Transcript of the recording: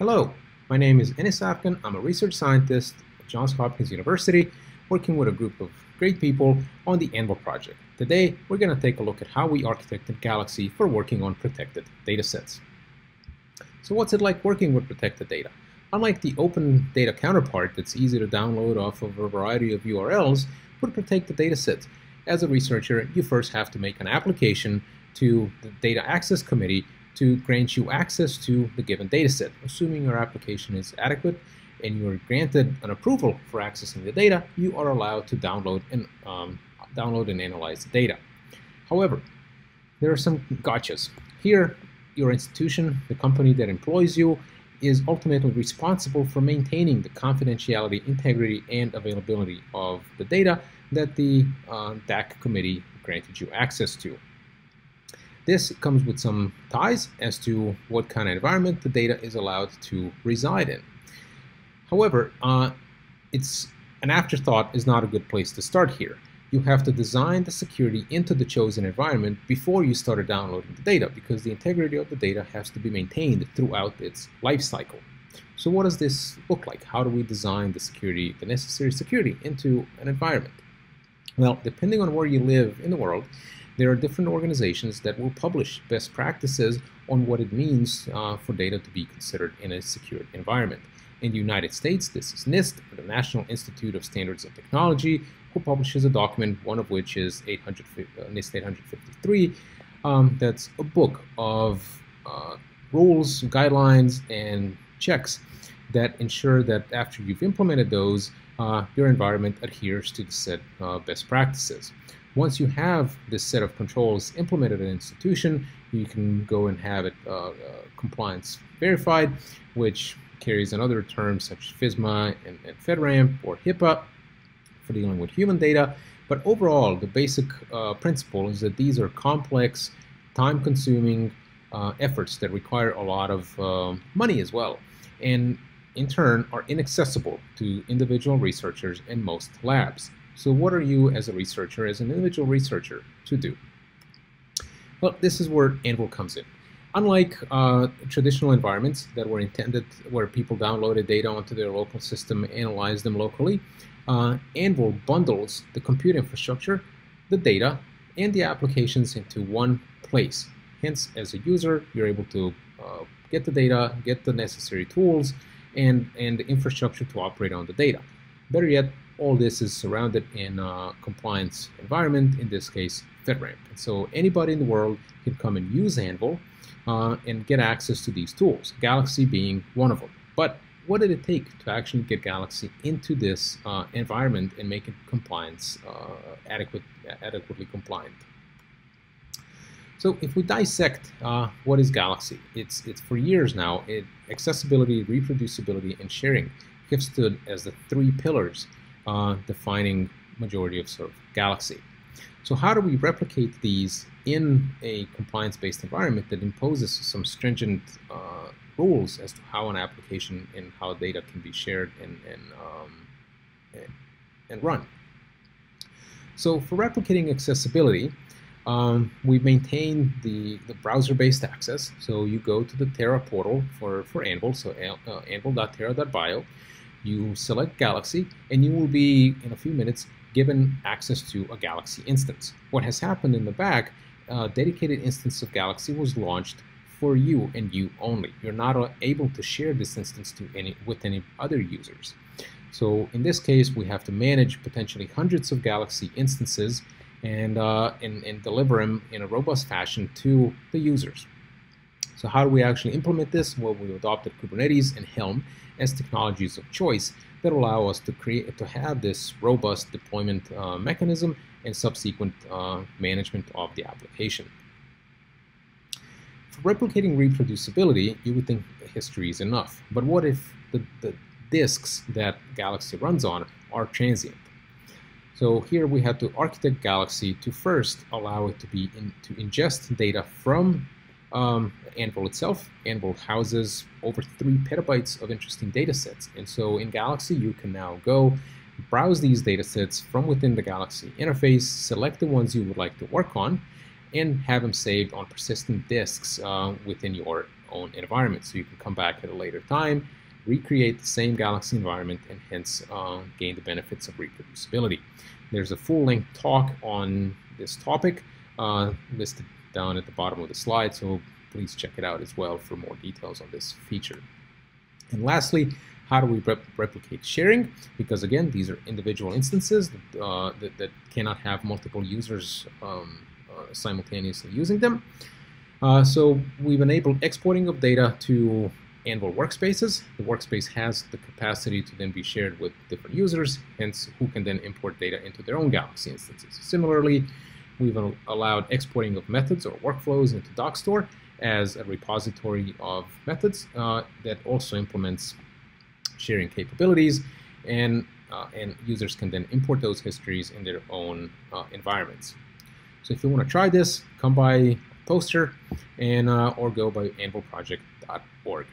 Hello, my name is Enis Afgan. I'm a research scientist at Johns Hopkins University, working with a group of great people on the Anvil project. Today, we're going to take a look at how we architected Galaxy for working on protected datasets. So what's it like working with protected data? Unlike the open data counterpart that's easy to download off of a variety of URLs, with protected datasets, as a researcher, you first have to make an application to the Data Access Committee to grant you access to the given dataset. Assuming your application is adequate and you're granted an approval for accessing the data, you are allowed to download and um, download and analyze the data. However, there are some gotchas. Here, your institution, the company that employs you, is ultimately responsible for maintaining the confidentiality, integrity, and availability of the data that the uh, DAC committee granted you access to. This comes with some ties as to what kind of environment the data is allowed to reside in. However, uh, it's an afterthought is not a good place to start here. You have to design the security into the chosen environment before you start downloading the data because the integrity of the data has to be maintained throughout its life cycle. So what does this look like? How do we design the security, the necessary security into an environment? Well, depending on where you live in the world, there are different organizations that will publish best practices on what it means uh, for data to be considered in a secured environment. In the United States, this is NIST, the National Institute of Standards and Technology, who publishes a document, one of which is 800, uh, NIST 853. Um, that's a book of uh, rules, guidelines, and checks that ensure that after you've implemented those, uh, your environment adheres to the set uh, best practices. Once you have this set of controls implemented in an institution, you can go and have it uh, uh, compliance verified, which carries another terms such as FISMA and, and, FedRAMP or HIPAA for dealing with human data. But overall, the basic uh, principle is that these are complex, time-consuming uh, efforts that require a lot of uh, money as well. And in turn, are inaccessible to individual researchers in most labs. So what are you as a researcher, as an individual researcher, to do? Well, this is where Anvil comes in. Unlike uh, traditional environments that were intended where people downloaded data onto their local system, analyzed them locally, uh, Anvil bundles the compute infrastructure, the data, and the applications into one place. Hence, as a user, you're able to uh, get the data, get the necessary tools, and, and the infrastructure to operate on the data. Better yet, all this is surrounded in a compliance environment, in this case, FedRAMP. So anybody in the world can come and use Anvil uh, and get access to these tools, Galaxy being one of them. But what did it take to actually get Galaxy into this uh, environment and make it compliance uh, adequate, adequately compliant? So if we dissect uh, what is Galaxy, it's, it's for years now, it, accessibility, reproducibility, and sharing have stood as the three pillars uh, defining majority of sort of Galaxy. So how do we replicate these in a compliance-based environment that imposes some stringent uh, rules as to how an application and how data can be shared and, and, um, and, run? So for replicating accessibility, um, we maintain the, the browser-based access. So you go to the Terra portal for, for Anvil, so uh, anvil.terra.bio. You select Galaxy, and you will be, in a few minutes, given access to a Galaxy instance. What has happened in the back, a dedicated instance of Galaxy was launched for you and you only. You're not able to share this instance to any with any other users. So in this case, we have to manage potentially hundreds of Galaxy instances and, uh, and, and deliver them in a robust fashion to the users. So how do we actually implement this? Well, we adopted Kubernetes and Helm as technologies of choice that allow us to create to have this robust deployment uh, mechanism and subsequent uh, management of the application. For replicating reproducibility, you would think history is enough. But what if the, the disks that Galaxy runs on are transient? So here we had to architect Galaxy to first allow it to be in, to ingest data from um, Anvil itself. Anvil houses over three petabytes of interesting data sets. And so in Galaxy, you can now go browse these data sets from within the Galaxy interface, select the ones you would like to work on, and have them saved on persistent disks uh, within your own environment. So you can come back at a later time, recreate the same Galaxy environment, and hence uh, gain the benefits of reproducibility. There's a full-length talk on this topic uh, listed down at the bottom of the slide, so please check it out as well for more details on this feature. And lastly, how do we rep replicate sharing? Because again, these are individual instances that, uh, that, that cannot have multiple users um, uh, simultaneously using them. Uh, so we've enabled exporting of data to Anvil workspaces. The workspace has the capacity to then be shared with different users, hence who can then import data into their own Galaxy instances. Similarly, we've allowed exporting of methods or workflows into Dockstore as a repository of methods uh, that also implements sharing capabilities and uh, and users can then import those histories in their own uh, environments. So if you want to try this, come by Poster and uh, or go by anvilproject.org.